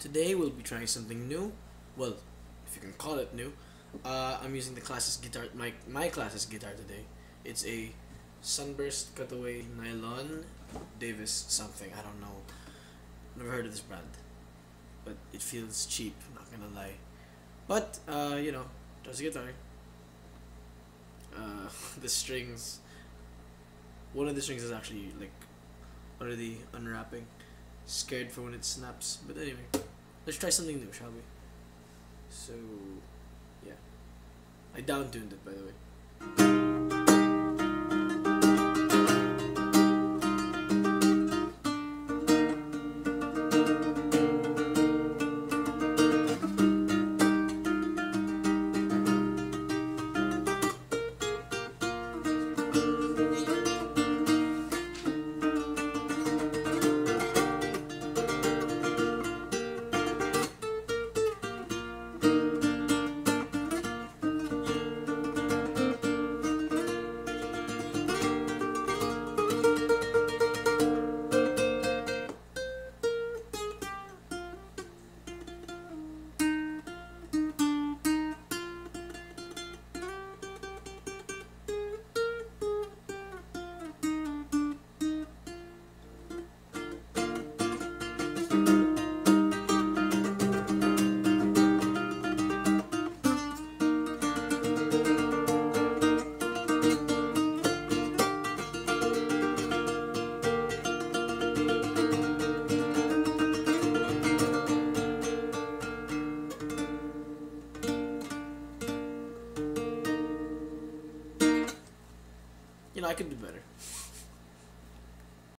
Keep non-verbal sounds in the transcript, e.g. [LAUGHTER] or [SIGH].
Today we'll be trying something new. Well, if you can call it new. Uh, I'm using the class's guitar, my my class's guitar today. It's a Sunburst Cutaway Nylon Davis something. I don't know. Never heard of this brand, but it feels cheap. Not gonna lie. But uh, you know, just a guitar. Uh, [LAUGHS] the strings. One of the strings is actually like already unwrapping. Scared for when it snaps. But anyway, let's try something new, shall we? So, yeah. I downtuned it, by the way. you know, I could do better.